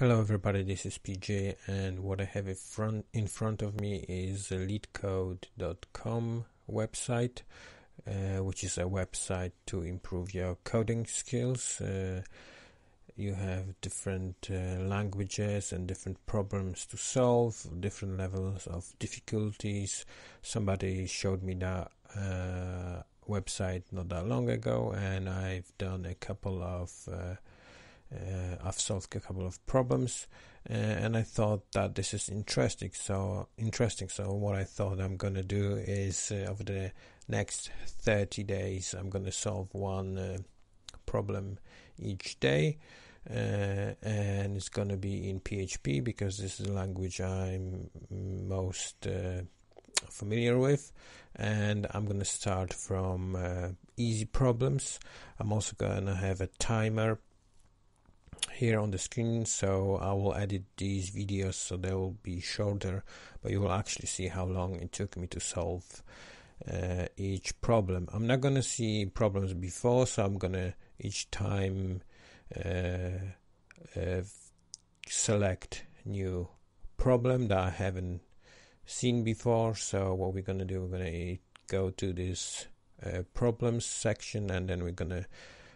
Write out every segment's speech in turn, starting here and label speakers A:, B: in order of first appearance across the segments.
A: Hello everybody, this is PJ and what I have in front, in front of me is the leetcode.com website uh, which is a website to improve your coding skills. Uh, you have different uh, languages and different problems to solve, different levels of difficulties. Somebody showed me that uh, website not that long ago and I've done a couple of uh, I've solved a couple of problems, uh, and I thought that this is interesting. So interesting. So what I thought I'm gonna do is uh, over the next 30 days, I'm gonna solve one uh, problem each day. Uh, and it's going to be in PHP because this is the language I'm most uh, familiar with and I'm going to start from easy problems I'm also going to have a timer here on the screen so I will edit these videos so they will be shorter but you will actually see how long it took me to solve uh, each problem. I'm not gonna see problems before so I'm gonna each time uh, uh, select new problem that I haven't seen before. So what we're gonna do we're gonna go to this uh, problems section and then we're gonna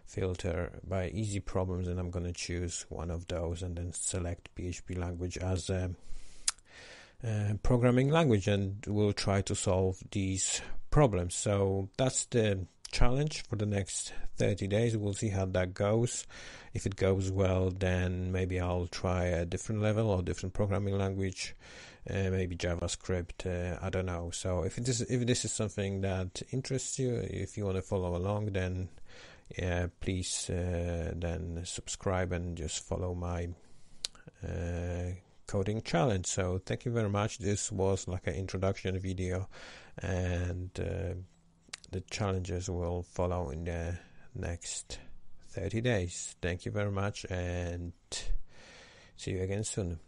A: filter by easy problems and I'm going to choose one of those and then select PHP language as a, a programming language and we'll try to solve these problems. So that's the challenge for the next 30 days. We'll see how that goes. If it goes well, then maybe I'll try a different level or different programming language. Uh, maybe JavaScript, uh, I don't know. So if this if this is something that interests you, if you want to follow along, then please uh, then subscribe and just follow my uh, coding challenge. So thank you very much. This was like an introduction video, and uh, the challenges will follow in the next 30 days. Thank you very much, and see you again soon.